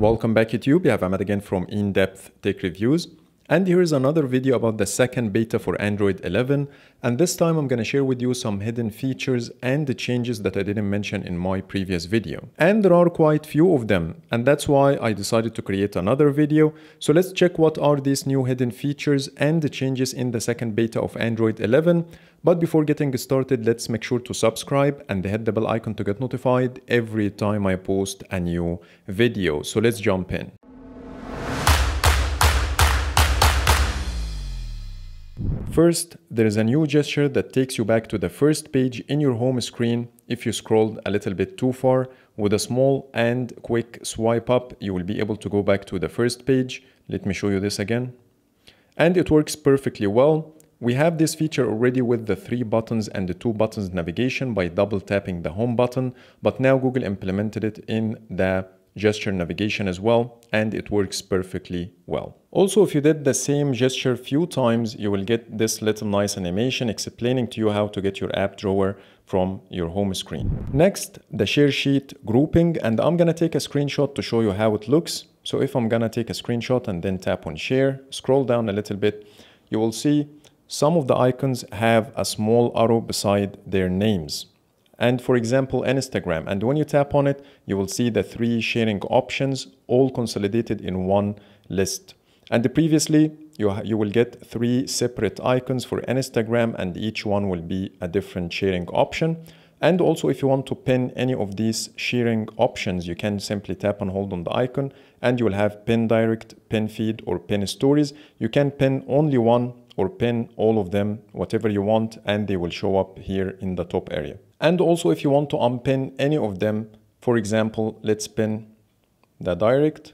Welcome back YouTube, you have Ahmed again from In-Depth Tech Reviews. And here is another video about the second beta for Android 11. And this time I'm going to share with you some hidden features and the changes that I didn't mention in my previous video. And there are quite few of them. And that's why I decided to create another video. So let's check what are these new hidden features and the changes in the second beta of Android 11. But before getting started, let's make sure to subscribe and hit the bell icon to get notified every time I post a new video. So let's jump in. First, there is a new gesture that takes you back to the first page in your home screen. If you scrolled a little bit too far, with a small and quick swipe up, you will be able to go back to the first page. Let me show you this again. And it works perfectly well. We have this feature already with the three buttons and the two buttons navigation by double tapping the home button, but now Google implemented it in the gesture navigation as well and it works perfectly well. Also if you did the same gesture few times you will get this little nice animation explaining to you how to get your app drawer from your home screen. Next the share sheet grouping and I'm gonna take a screenshot to show you how it looks. So if I'm gonna take a screenshot and then tap on share, scroll down a little bit, you will see some of the icons have a small arrow beside their names and for example Instagram. And when you tap on it you will see the three sharing options all consolidated in one list. And previously you, you will get three separate icons for Instagram and each one will be a different sharing option. And also if you want to pin any of these sharing options you can simply tap and hold on the icon and you will have pin direct pin feed or pin stories. You can pin only one or pin all of them whatever you want and they will show up here in the top area and also if you want to unpin any of them, for example, let's pin the direct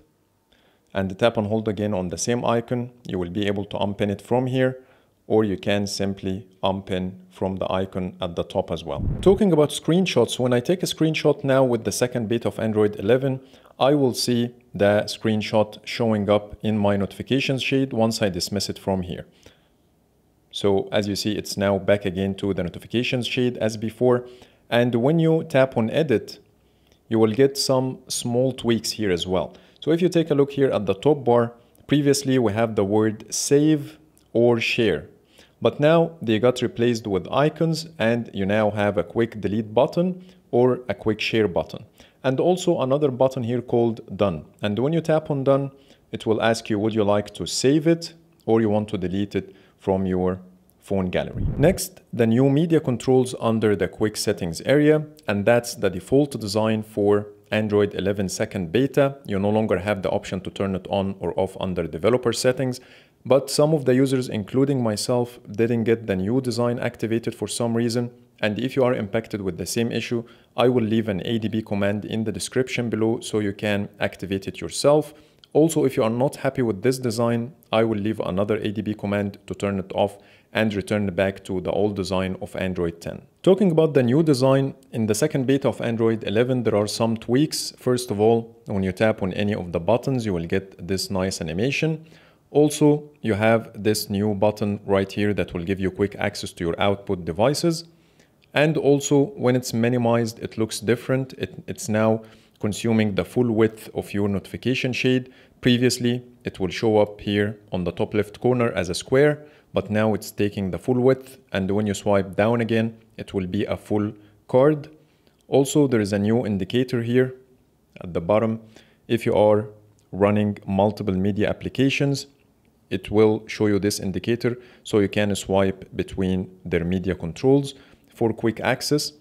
and tap and hold again on the same icon. You will be able to unpin it from here or you can simply unpin from the icon at the top as well. Talking about screenshots, when I take a screenshot now with the second beta of Android 11, I will see the screenshot showing up in my notifications shade once I dismiss it from here. So as you see, it's now back again to the notifications shade as before. And when you tap on edit, you will get some small tweaks here as well. So if you take a look here at the top bar, previously we have the word save or share. But now they got replaced with icons and you now have a quick delete button or a quick share button. And also another button here called done. And when you tap on done, it will ask you, would you like to save it or you want to delete it from your phone gallery. Next, the new media controls under the quick settings area, and that's the default design for Android 11 second beta. You no longer have the option to turn it on or off under developer settings, but some of the users, including myself, didn't get the new design activated for some reason. And if you are impacted with the same issue, I will leave an ADB command in the description below so you can activate it yourself. Also, if you are not happy with this design, I will leave another ADB command to turn it off and return back to the old design of Android 10. Talking about the new design, in the second beta of Android 11, there are some tweaks. First of all, when you tap on any of the buttons, you will get this nice animation. Also, you have this new button right here that will give you quick access to your output devices. And also, when it's minimized, it looks different. It, it's now consuming the full width of your notification shade. Previously, it will show up here on the top left corner as a square, but now it's taking the full width. And when you swipe down again, it will be a full card. Also, there is a new indicator here at the bottom. If you are running multiple media applications, it will show you this indicator so you can swipe between their media controls for quick access.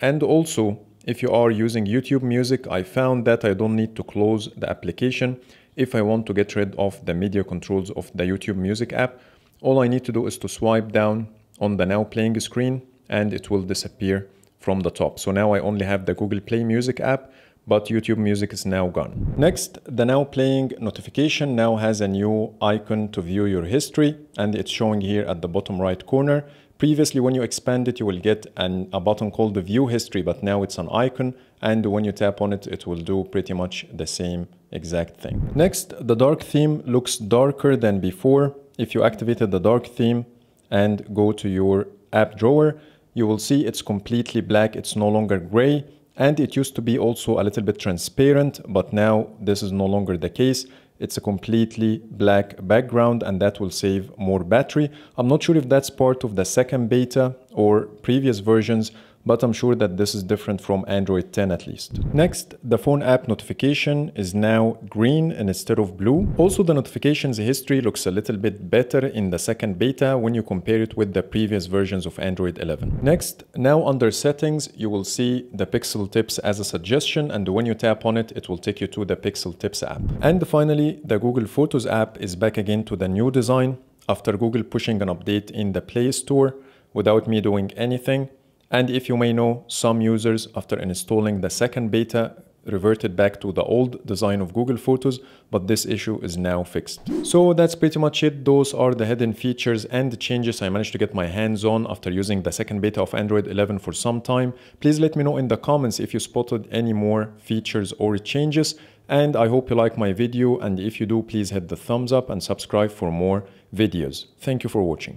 And also, if you are using YouTube Music, I found that I don't need to close the application if I want to get rid of the media controls of the YouTube Music app. All I need to do is to swipe down on the now playing screen and it will disappear from the top. So now I only have the Google Play Music app, but YouTube Music is now gone. Next, the now playing notification now has a new icon to view your history and it's showing here at the bottom right corner. Previously, when you expand it, you will get an, a button called the view history, but now it's an icon. And when you tap on it, it will do pretty much the same exact thing. Next, the dark theme looks darker than before. If you activated the dark theme and go to your app drawer, you will see it's completely black. It's no longer gray. and it used to be also a little bit transparent but now this is no longer the case it's a completely black background and that will save more battery. I'm not sure if that's part of the second beta or previous versions, but I'm sure that this is different from Android 10 at least. Next, the phone app notification is now green instead of blue. Also, the notifications history looks a little bit better in the second beta when you compare it with the previous versions of Android 11. Next, now under settings, you will see the Pixel Tips as a suggestion and when you tap on it, it will take you to the Pixel Tips app. And finally, the Google Photos app is back again to the new design after Google pushing an update in the Play Store without me doing anything. And if you may know, some users after installing the second beta reverted back to the old design of Google Photos, but this issue is now fixed. So that's pretty much it. Those are the hidden features and changes I managed to get my hands on after using the second beta of Android 11 for some time. Please let me know in the comments if you spotted any more features or changes. And I hope you like my video and if you do, please hit the thumbs up and subscribe for more videos. Thank you for watching.